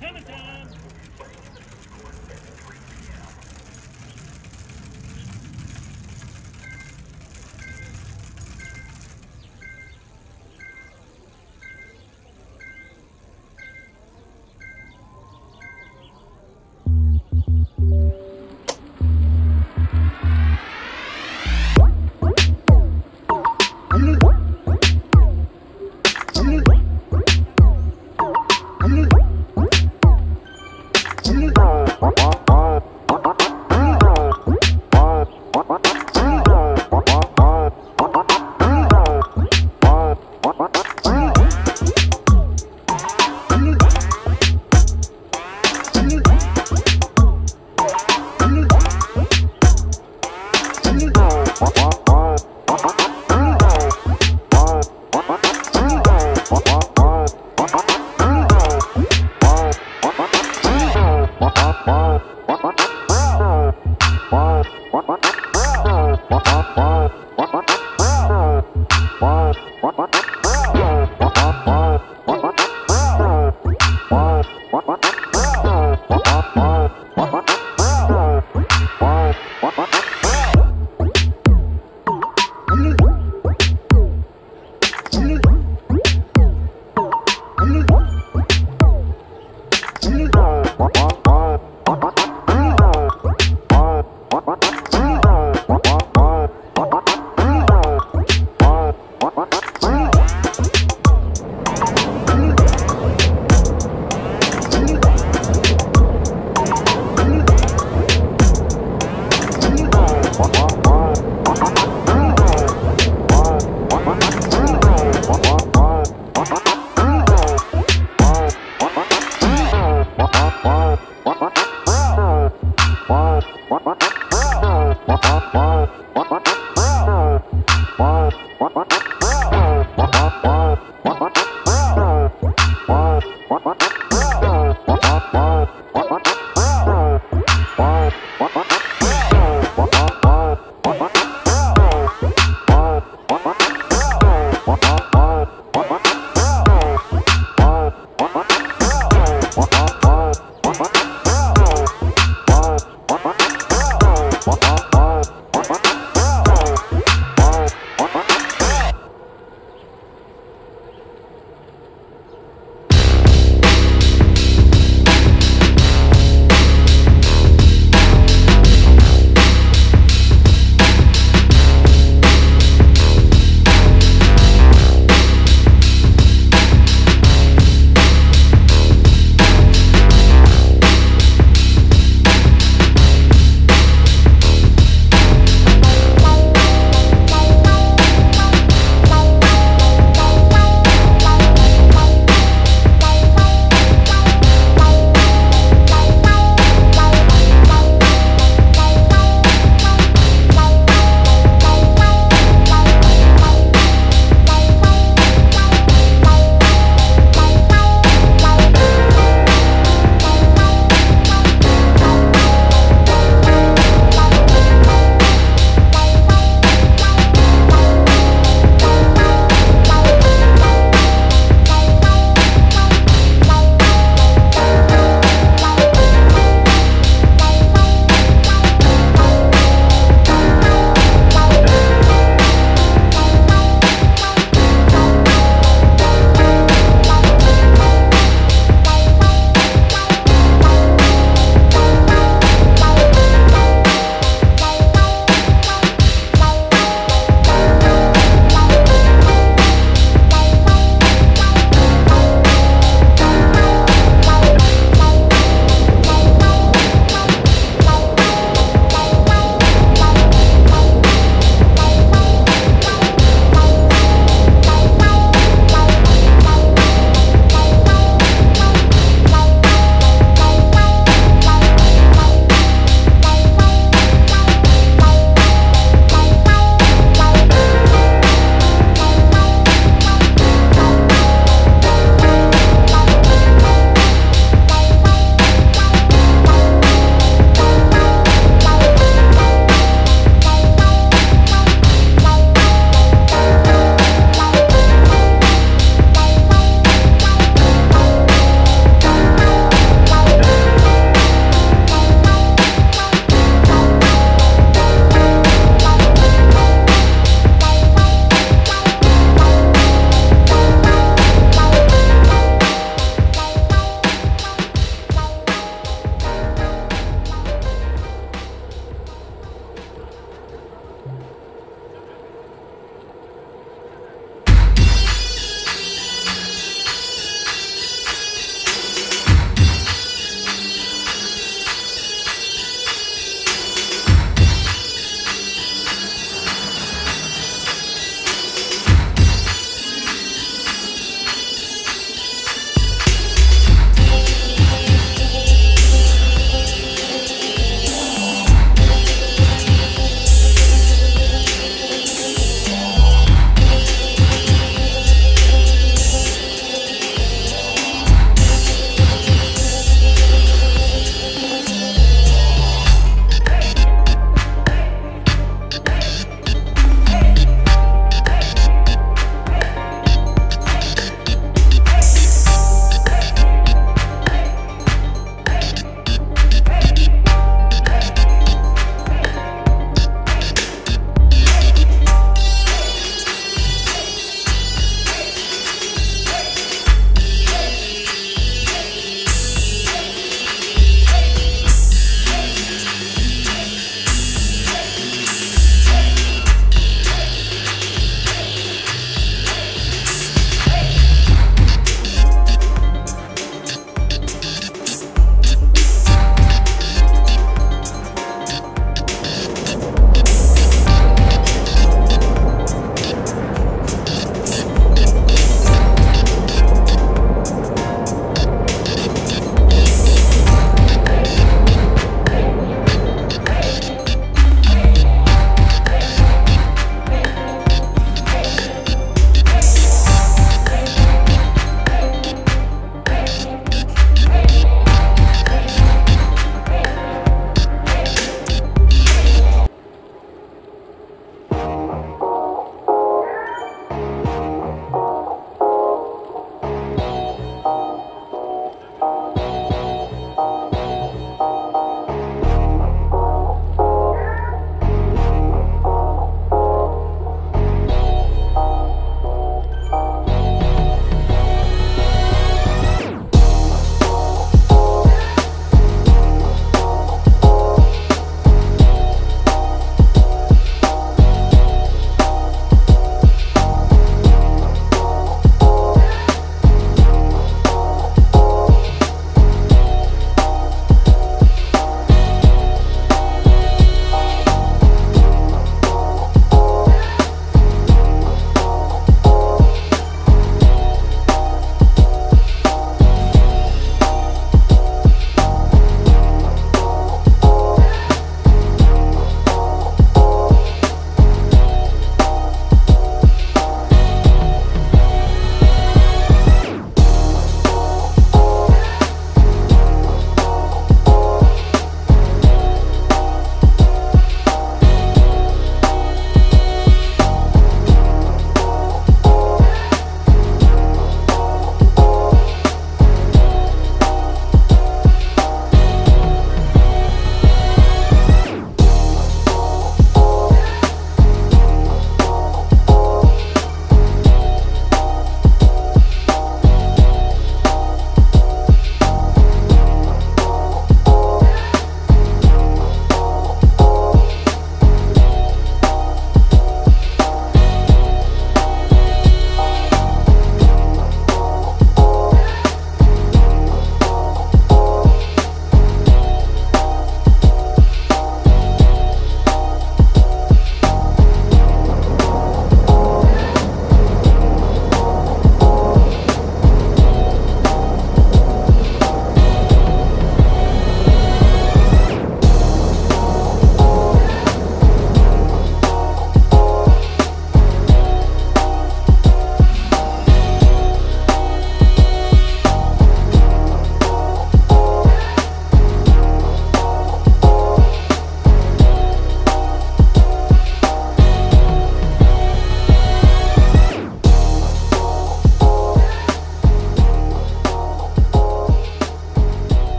Hammer time! Wow.